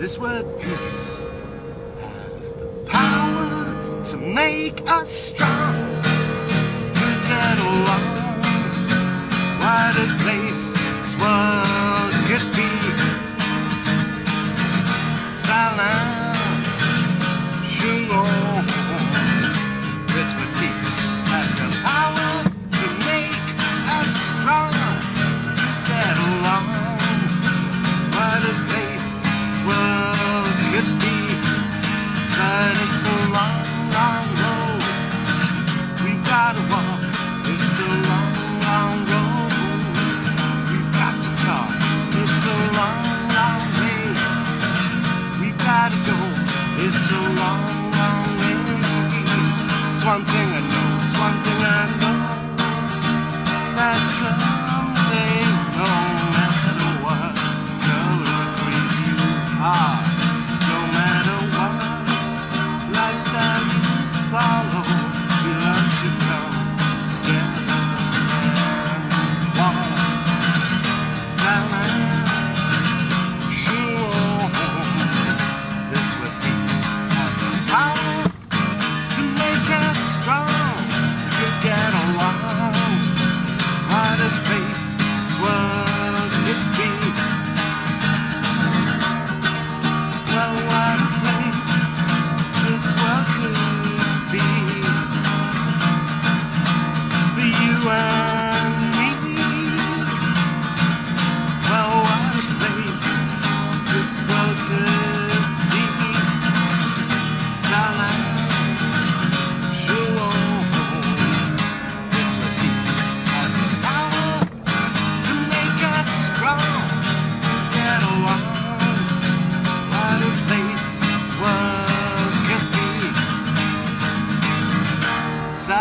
This word peace has the power to make us strong. Good and. one thing I know. It's one thing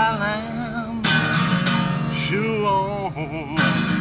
my lamb shoe on.